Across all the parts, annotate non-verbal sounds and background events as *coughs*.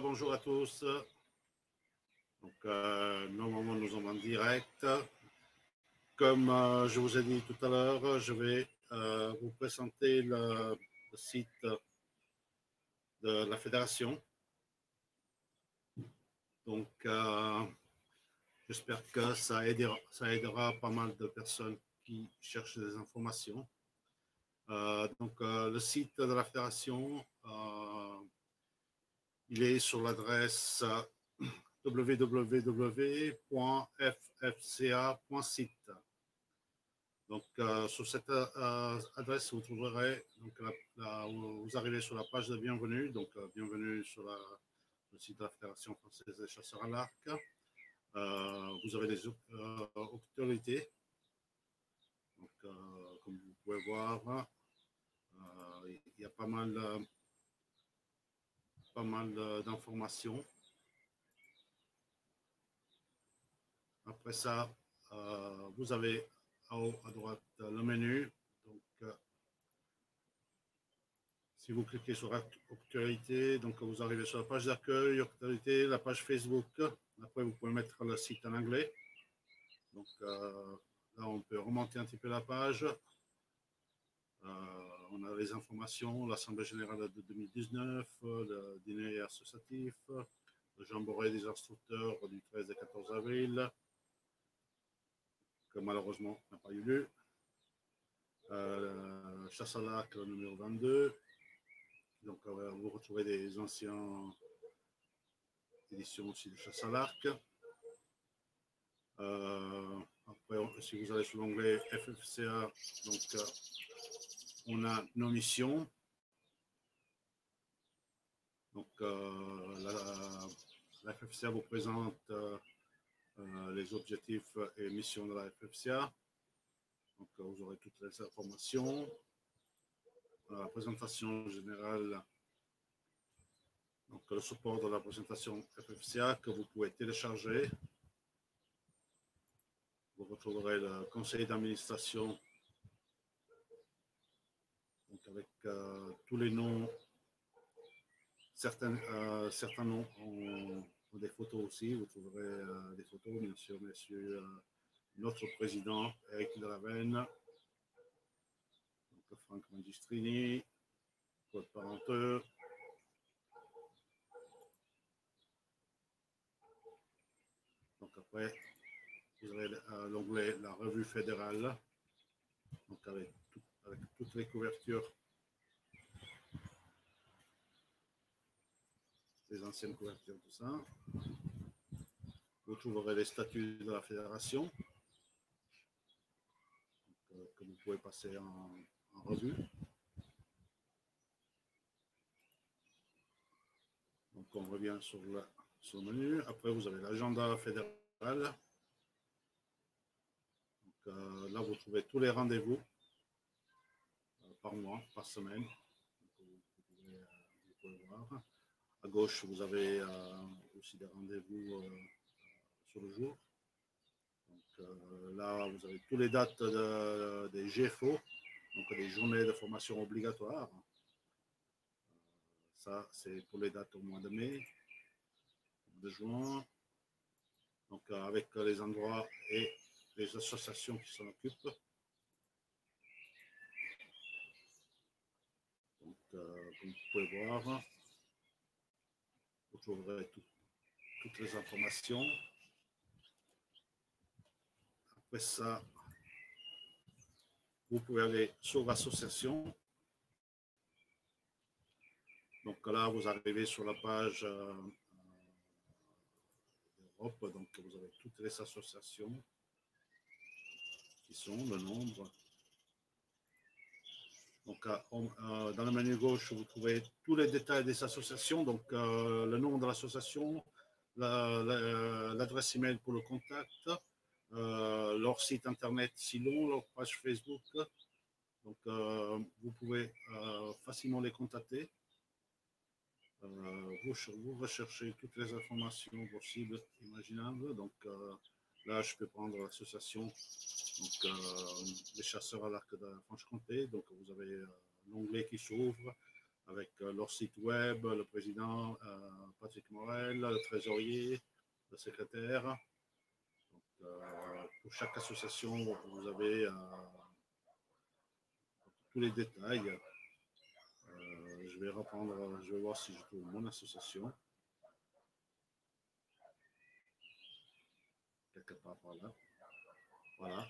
bonjour à tous. Donc, euh, normalement, nous sommes en direct. Comme euh, je vous ai dit tout à l'heure, je vais euh, vous présenter le, site de la fédération. Donc, j'espère que ça aidera, ça aidera pas mal de personnes qui cherchent des informations. donc, le site de la fédération, il est sur l'adresse www.ffca.site. Donc, euh, sur cette euh, adresse, vous trouverez, donc, vous arrivez sur la page de bienvenue, donc euh, bienvenue sur le site de la Fédération française des chasseurs à l'arc. vous avez des actualités. Donc, comme vous pouvez voir, il y a pas mal, pas mal d'informations. Après ça, euh, vous avez en haut à droite le menu. Donc, euh, si vous cliquez sur Actualité, donc vous arrivez sur la page d'accueil, Actualité, la page Facebook. Après, vous pouvez mettre le site en anglais. Donc, euh, là, on peut remonter un petit peu la page. On a les informations, l'Assemblée générale de 2019, le dîner associatif, le jamboree des instructeurs du 13 et 14 avril, que malheureusement n'a pas eu lieu. Euh, chasse à l'arc numéro 22. Donc, euh, vous retrouvez des anciennes éditions aussi de chasse à l'arc. Euh, après, si vous allez sur l'onglet FFCA, donc, euh, on a nos missions. Donc, la, la, FFCA vous présente euh, les objectifs et missions de la FFCA. Donc, euh, vous aurez toutes les informations. La présentation générale, donc le support de la présentation FFCA que vous pouvez télécharger. Vous retrouverez le conseil d'administration avec euh, tous les noms, certains, certains noms ont des photos aussi. Vous trouverez euh, des photos, bien sûr, monsieur, euh, notre président, Eric Ravenne, donc Franck Magistrini, Claude Parenteux. Donc après, vous euh, l'onglet La revue fédérale, donc avec, avec toutes les couvertures les anciennes couvertures, tout ça. Vous trouverez les statuts de la fédération euh, que vous pouvez passer en, revue. Donc on revient sur le, menu. Après, vous avez l'agenda fédéral. Euh, là, vous trouvez tous les rendez-vous par mois, par semaine. vous, pouvez, voir. À gauche, vous avez euh, aussi des rendez-vous euh, sur le jour. Euh, là, vous avez toutes les dates des GFO, donc des journées de formation obligatoires. ça, c'est pour les dates au mois de mai, de juin. Donc, avec les endroits et les associations qui s'en occupent. Donc, vous pouvez voir, vous trouverez toutes les informations. Après ça, vous pouvez aller sur l'association. Donc là, vous arrivez sur la page euh, d'Europe. Donc vous avez toutes les associations qui sont, le nombre. Donc, euh, euh, dans le menu gauche, vous trouvez tous les détails des associations, donc euh, le nom de l'association, l'adresse email pour le contact, leur site internet sinon, leur page Facebook. Donc, vous pouvez facilement les contacter. Vous, vous, recherchez toutes les informations possibles, imaginables. Donc, là, je peux prendre l'association donc euh, chasseurs à l'arc de Franche-Comté. Donc vous avez euh, l'onglet qui s'ouvre avec leur site web, le président Patrick Morel, le trésorier, le secrétaire. pour chaque association, vous avez tous les détails. je vais reprendre, je vais voir si je trouve mon association. Quelque part par là. Voilà.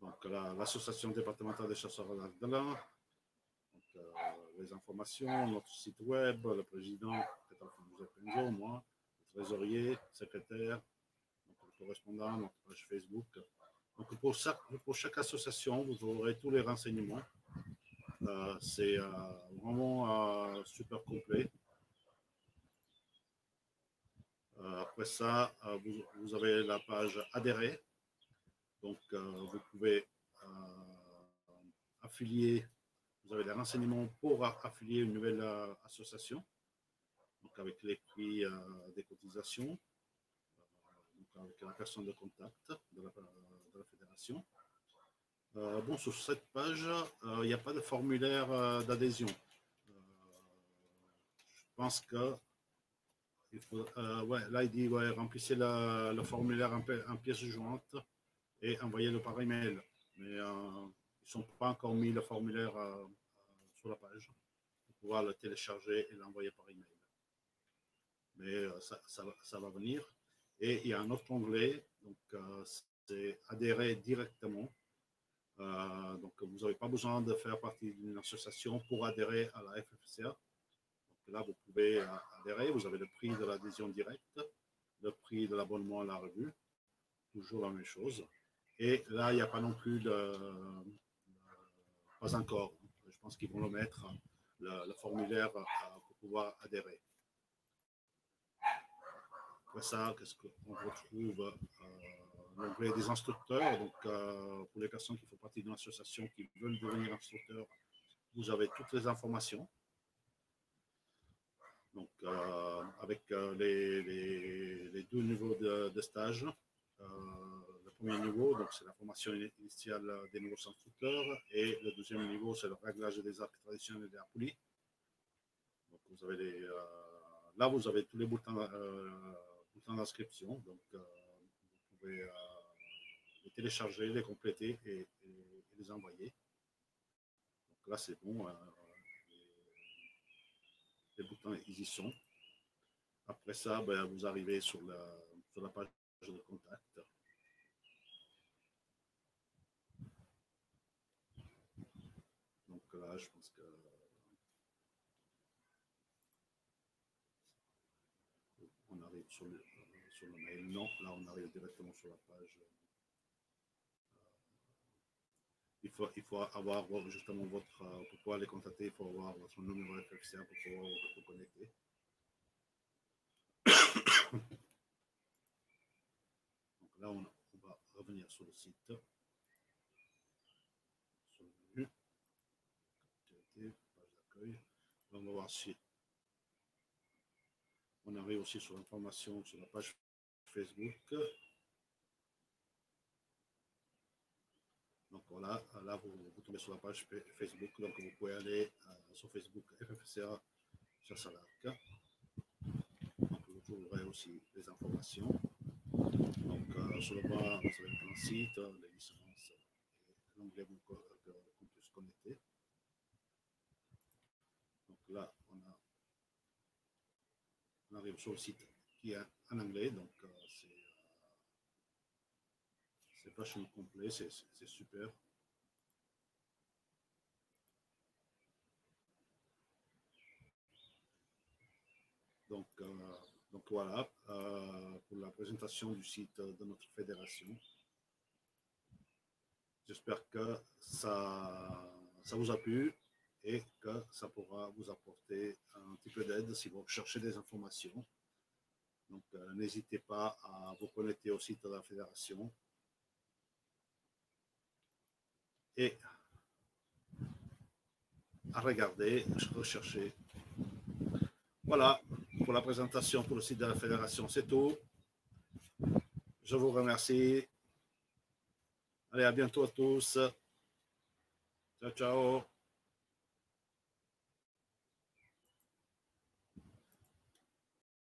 Donc, l'association départementale des chasseurs d'Agdala, euh, les informations, notre site web, le président, moi, le trésorier, secrétaire, notre correspondant, notre page Facebook. Donc, pour chaque, pour chaque association, vous aurez tous les renseignements. Euh, c'est euh, vraiment super complet. après ça, vous, vous, avez la page adhérer. Donc, vous pouvez affilier vous avez des renseignements pour affilier une nouvelle euh, association, donc avec les prix euh, des cotisations, euh, avec la personne de contact de la, fédération. bon, sur cette page, il n'y a pas de formulaire d'adhésion. Je pense que ouais, là, il dit remplissez le formulaire en, en pièce jointe et envoyez-le par email. Mais ils sont pas encore mis le formulaire euh, sur la page pour pouvoir le télécharger et l'envoyer par email. Mais euh, ça, va venir. Et il y a un autre onglet, donc euh, c'est adhérer directement. donc vous n'avez pas besoin de faire partie d'une association pour adhérer à la FFCA. Là, vous pouvez adhérer, vous avez le prix de l'adhésion directe, le prix de l'abonnement à la revue, toujours la même chose. Et là, il n'y a pas non plus de, pas encore. Je pense qu'ils vont le mettre, le, formulaire, euh, pour pouvoir adhérer. Après ça, qu'est-ce qu'on retrouve euh, des instructeurs. Donc, euh, pour les personnes qui font partie d'une association qui veulent devenir instructeurs, vous avez toutes les informations. Donc, avec les, les, deux niveaux de, stage, premier niveau, donc c'est la formation initiale des nouveaux instructeurs, et le deuxième niveau, c'est le réglage des arcs traditionnels de la poulie. Donc vous avez les, euh, là, vous avez tous les boutons, euh, d'inscription, donc euh, vous pouvez les télécharger, les compléter et, les envoyer. Donc là, c'est bon, les, boutons, ils y sont. Après ça, ben, vous arrivez sur la, sur la page de contact. je pense que on arrive sur le, sur le mail. Non, là on arrive directement sur la page. Il faut, il faut avoir justement votre, pour pouvoir les contacter, il faut avoir votre numéro FFCA pour pouvoir vous connecter. *coughs* Donc là, on, on va revenir sur le site. On va voir si on arrive aussi sur l'information sur la page Facebook. Donc voilà, là vous, tombez sur la page Facebook, donc vous pouvez aller euh, sur Facebook FFCA sur Donc vous trouverez aussi les informations. Donc euh, sur le bas, vous avez le site, les licences, l'onglet qu'on peut se connecter là, on, arrive sur le site qui est en anglais, donc euh, euh, c'est vachement complet, c'est super. Donc, euh, donc voilà pour la présentation du site de notre fédération. J'espère que ça, vous a plu et que ça pourra vous apporter un petit peu d'aide si vous cherchez des informations. Donc, euh, n'hésitez pas à vous connecter au site de la fédération et à regarder, rechercher. Voilà pour la présentation pour le site de la fédération, c'est tout. Je vous remercie. Allez, à bientôt à tous. Ciao, ciao.